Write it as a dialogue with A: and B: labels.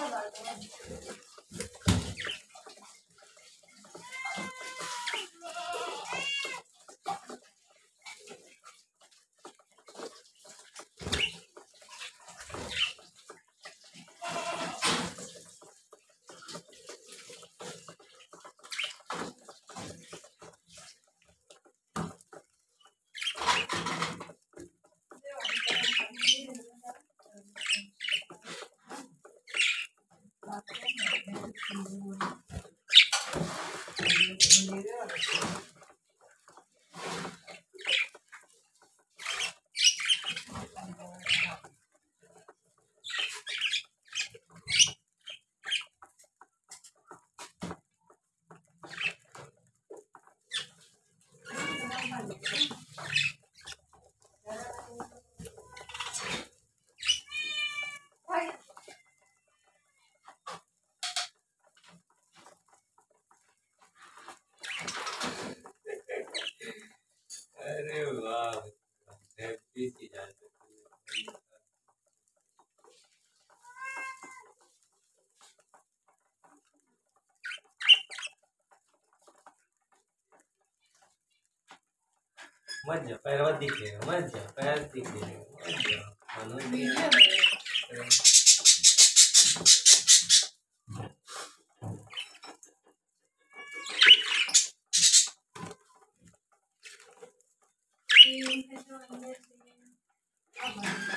A: 那个人。嗯不会 मत जा पैरवा दिखेगा मत पैर दिखेगा मत
B: से अब